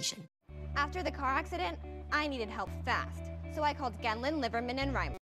information. After the car accident, I needed help fast, so I called Genlin, Liverman, and Reimer.